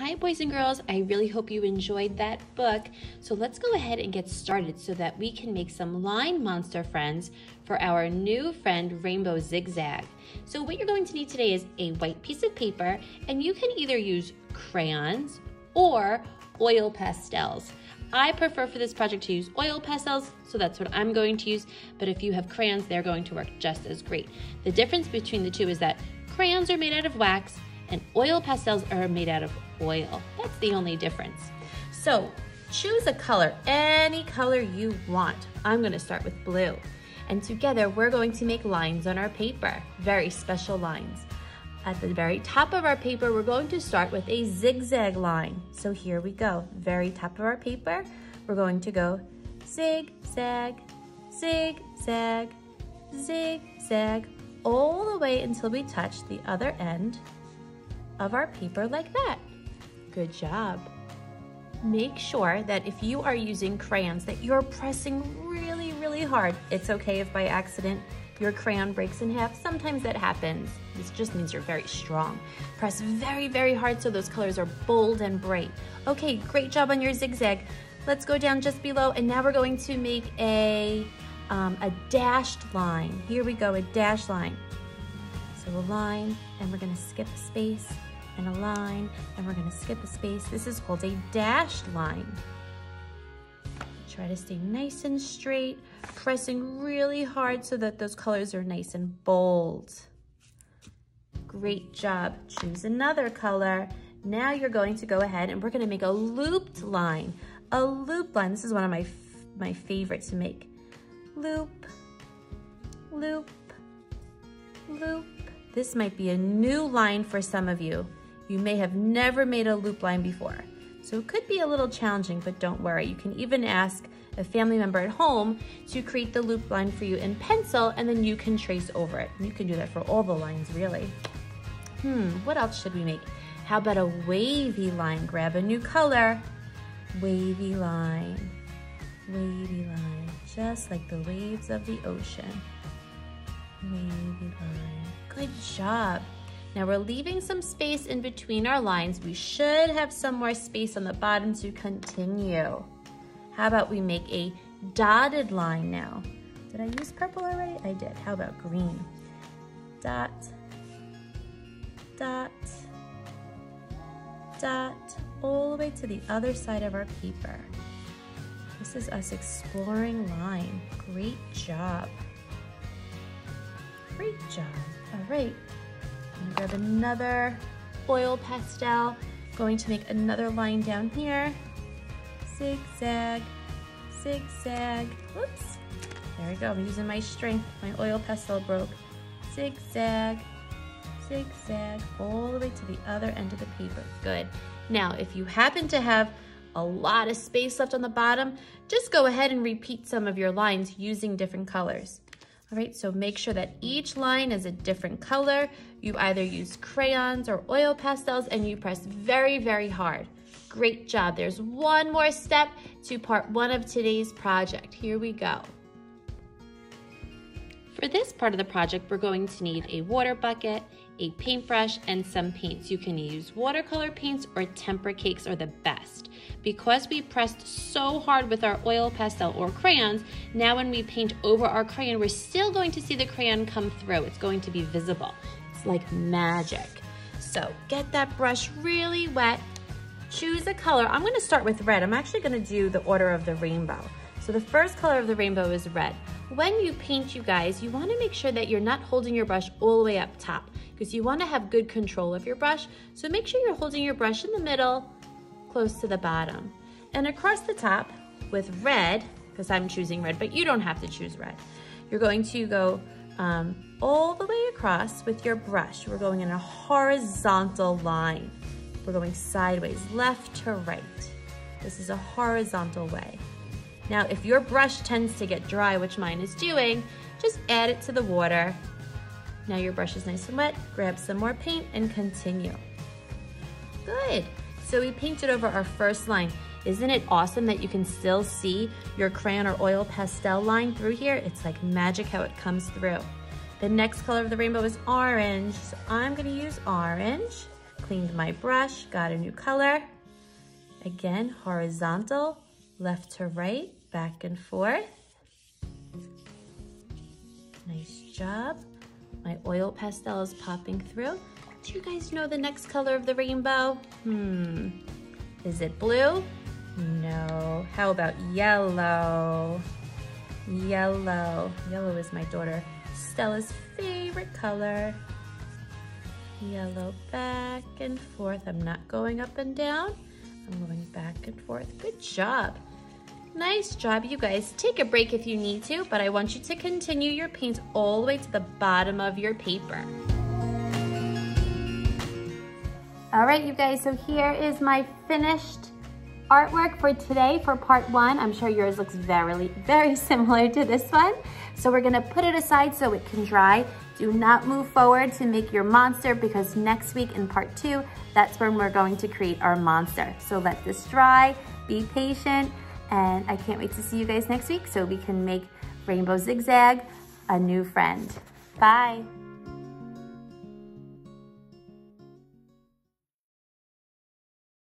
Hi, boys and girls. I really hope you enjoyed that book. So let's go ahead and get started so that we can make some line monster friends for our new friend, Rainbow Zigzag. So what you're going to need today is a white piece of paper, and you can either use crayons or oil pastels. I prefer for this project to use oil pastels, so that's what I'm going to use. But if you have crayons, they're going to work just as great. The difference between the two is that crayons are made out of wax and oil pastels are made out of oil. That's the only difference. So choose a color, any color you want. I'm gonna start with blue. And together we're going to make lines on our paper, very special lines. At the very top of our paper, we're going to start with a zigzag line. So here we go, very top of our paper, we're going to go zigzag, zigzag, zigzag, all the way until we touch the other end of our paper like that. Good job. Make sure that if you are using crayons that you're pressing really, really hard. It's okay if by accident your crayon breaks in half. Sometimes that happens. This just means you're very strong. Press very, very hard so those colors are bold and bright. Okay, great job on your zigzag. Let's go down just below and now we're going to make a, um, a dashed line. Here we go, a dashed line. So a line and we're gonna skip a space and a line, and we're gonna skip a space. This is called a dashed line. Try to stay nice and straight, pressing really hard so that those colors are nice and bold. Great job. Choose another color. Now you're going to go ahead and we're gonna make a looped line. A loop line, this is one of my, my favorites to make. Loop, loop, loop. This might be a new line for some of you. You may have never made a loop line before. So it could be a little challenging, but don't worry. You can even ask a family member at home to create the loop line for you in pencil and then you can trace over it. You can do that for all the lines really. Hmm, what else should we make? How about a wavy line? Grab a new color. Wavy line, wavy line, just like the waves of the ocean. Wavy line, good job. Now we're leaving some space in between our lines. We should have some more space on the bottom to continue. How about we make a dotted line now? Did I use purple already? I did. How about green? Dot, dot, dot, all the way to the other side of our paper. This is us exploring line. Great job. Great job. All right, grab another oil pastel. Going to make another line down here. Zigzag, zigzag. Whoops. There we go. I'm using my strength. My oil pastel broke. Zigzag, zigzag, all the way to the other end of the paper. Good. Now, if you happen to have a lot of space left on the bottom, just go ahead and repeat some of your lines using different colors. All right, so make sure that each line is a different color. You either use crayons or oil pastels and you press very, very hard. Great job. There's one more step to part one of today's project. Here we go. For this part of the project, we're going to need a water bucket, a paintbrush, and some paints. You can use watercolor paints or tempera cakes are the best. Because we pressed so hard with our oil pastel or crayons, now when we paint over our crayon, we're still going to see the crayon come through. It's going to be visible. It's like magic. So get that brush really wet, choose a color. I'm gonna start with red. I'm actually gonna do the order of the rainbow. So the first color of the rainbow is red. When you paint, you guys, you wanna make sure that you're not holding your brush all the way up top because you wanna have good control of your brush. So make sure you're holding your brush in the middle, close to the bottom. And across the top with red, because I'm choosing red, but you don't have to choose red. You're going to go um, all the way across with your brush. We're going in a horizontal line. We're going sideways, left to right. This is a horizontal way. Now, if your brush tends to get dry, which mine is doing, just add it to the water. Now your brush is nice and wet, grab some more paint and continue. Good. So we painted over our first line. Isn't it awesome that you can still see your crayon or oil pastel line through here? It's like magic how it comes through. The next color of the rainbow is orange. So I'm gonna use orange. cleaned my brush, got a new color. Again, horizontal, left to right, back and forth. Nice job. My oil pastel is popping through. Do you guys know the next color of the rainbow? Hmm, is it blue? No. How about yellow? Yellow. Yellow is my daughter Stella's favorite color. Yellow back and forth. I'm not going up and down. I'm going back and forth. Good job. Nice job, you guys. Take a break if you need to, but I want you to continue your paint all the way to the bottom of your paper. All right, you guys, so here is my finished artwork for today for part one. I'm sure yours looks very, very similar to this one. So we're gonna put it aside so it can dry. Do not move forward to make your monster because next week in part two, that's when we're going to create our monster. So let this dry, be patient, and I can't wait to see you guys next week so we can make Rainbow Zigzag a new friend. Bye.